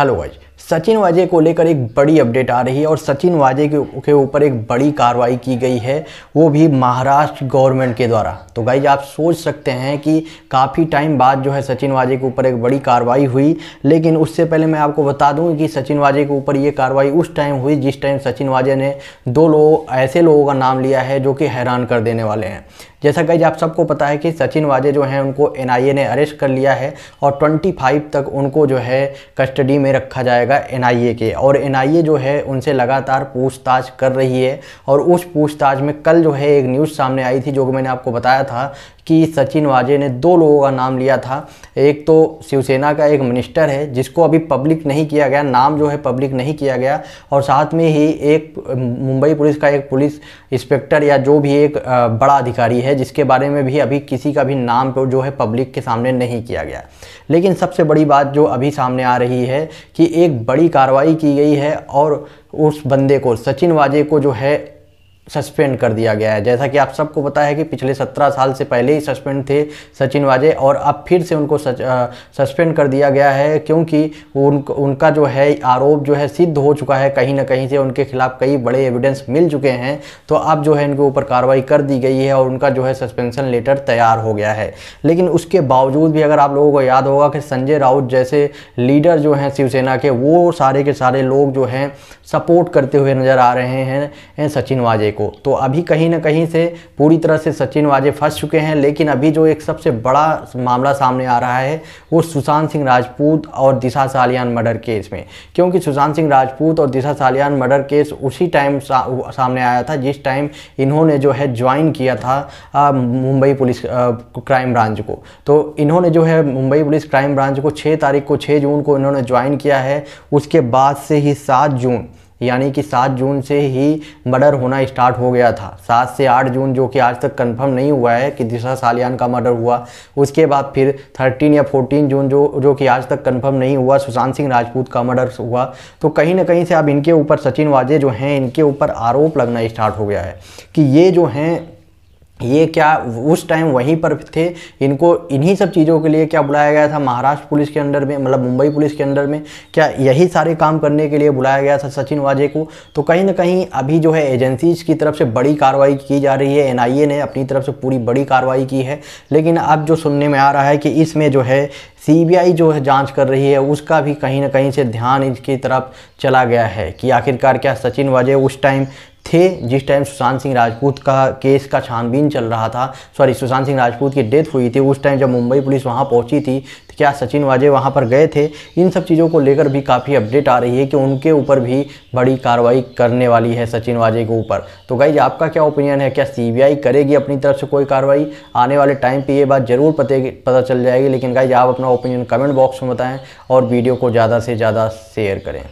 Hello guys Sachin वाजे को लेकर एक बड़ी अपडेट आ रही है और सचिन वाजे के ऊपर एक बड़ी कार्रवाई की गई है, वो भी महाराष्ट्र गवर्नमेंट के द्वारा। तो गाइज़, आप सोच सकते हैं कि काफ़ी टाइम बाद जो है सचिन वाजे के ऊपर एक बड़ी कार्रवाई हुई, लेकिन उससे पहले मैं आपको बता दूँ कि सचिन वाजे के ऊपर ये कार्रवाई उस टाइम हुई जिस टाइम सचिन वाजे ने दो लोग, ऐसे लोगों का नाम लिया है जो कि हैरान कर देने वाले हैं। जैसा कहीं आप सबको पता है कि सचिन वाजे जो हैं, उनको एनआईए ने अरेस्ट कर लिया है और 25 तक उनको जो है कस्टडी में रखा जाएगा। एनआईए के। और एनआईए जो है, उनसे लगातार पूछताछ कर रही है। और उस पूछताछ में कल जो है, एक न्यूज़ सामने आई थी, जो कि मैंने आपको बताया था कि सचिन वाजे ने दो लोगों का नाम लिया था। एक तो शिवसेना का एक मिनिस्टर है, जिसको अभी पब्लिक नहीं किया गया, नाम जो है पब्लिक नहीं किया गया। और साथ में ही एक मुंबई पुलिस का एक पुलिस इंस्पेक्टर या जो भी एक बड़ा अधिकारी है, जिसके बारे में भी अभी किसी का भी नाम जो है पब्लिक के सामने नहीं किया गया। लेकिन सबसे बड़ी बात जो अभी सामने आ रही है कि एक बड़ी कार्रवाई की गई है और उस बंदे को, सचिन वाजे को जो है सस्पेंड कर दिया गया है। जैसा कि आप सबको पता है कि पिछले सत्रह साल से पहले ही सस्पेंड थे सचिन वाजे और अब फिर से उनको सस्पेंड कर दिया गया है क्योंकि उन, उनका जो है आरोप जो है सिद्ध हो चुका है। कहीं ना कहीं से उनके खिलाफ कई बड़े एविडेंस मिल चुके हैं। तो अब जो है इनके ऊपर कार्रवाई कर दी गई है और उनका जो है सस्पेंशन लेटर तैयार हो गया है। लेकिन उसके बावजूद भी अगर आप लोगों को याद होगा कि संजय राउत जैसे लीडर जो हैं शिवसेना के, वो सारे के सारे लोग जो हैं सपोर्ट करते हुए नज़र आ रहे हैं सचिन वाजे को। को। तो अभी कहीं ना कहीं से पूरी तरह से सचिन वाजे फंस चुके हैं लेकिन अभी जो एक सबसे बड़ा मामला सामने आ रहा है वो सुशांत सिंह राजपूत और दिशा सालियान मर्डर केस में। क्योंकि सुशांत सिंह राजपूत और दिशा सालियान मर्डर केस उसी टाइम सा, सामने आया था जिस टाइम इन्होंने जो है ज्वाइन किया था मुंबई पुलिस क्राइम ब्रांच को। तो इन्होंने जो है मुंबई पुलिस क्राइम ब्रांच को छः तारीख को छः जून को इन्होंने ज्वाइन किया है उसके बाद से ही सात जून यानी कि सात जून से ही मर्डर होना स्टार्ट हो गया था। सात से आठ जून जो कि आज तक कंफर्म नहीं हुआ है कि दिशा सालियान का मर्डर हुआ। उसके बाद फिर थर्टीन या फोर्टीन जून जो जो कि आज तक कंफर्म नहीं हुआ, सुशांत सिंह राजपूत का मर्डर हुआ। तो कहीं ना कहीं से अब इनके ऊपर सचिन वाजे जो हैं, इनके ऊपर आरोप लगना स्टार्ट हो गया है कि ये जो हैं ये क्या, उस टाइम वहीं पर थे, इनको इन्हीं सब चीज़ों के लिए क्या बुलाया गया था? महाराष्ट्र पुलिस के अंडर में मतलब मुंबई पुलिस के अंडर में, क्या यही सारे काम करने के लिए बुलाया गया था सचिन वाजे को? तो कहीं ना कहीं अभी जो है एजेंसीज की तरफ़ से बड़ी कार्रवाई की जा रही है एनआईए ने अपनी तरफ़ से पूरी बड़ी कार्रवाई की है, लेकिन अब जो सुनने में आ रहा है कि इसमें जो है सीबीआई जो है जाँच कर रही है, उसका भी कहीं ना कहीं से ध्यान इसकी तरफ़ चला गया है कि आखिरकार क्या सचिन वाजे उस टाइम थे जिस टाइम सुशांत सिंह राजपूत का केस का छानबीन चल रहा था सॉरी सुशांत सिंह राजपूत की डेथ हुई थी, उस टाइम जब मुंबई पुलिस वहाँ पहुँची थी तो क्या सचिन वाजे वहाँ पर गए थे? इन सब चीज़ों को लेकर भी काफ़ी अपडेट आ रही है कि उनके ऊपर भी बड़ी कार्रवाई करने वाली है सचिन वाजे के ऊपर। तो गाइज़ आपका क्या ओपिनियन है? क्या सीबीआई करेगी अपनी तरफ़ से कोई कार्रवाई? आने वाले टाइम पर ये बात ज़रूर पते, पता चल जाएगी, लेकिन गाइज़ आप अपना ओपिनियन कमेंट बॉक्स में बताएँ और वीडियो को ज़्यादा से ज़्यादा शेयर करें।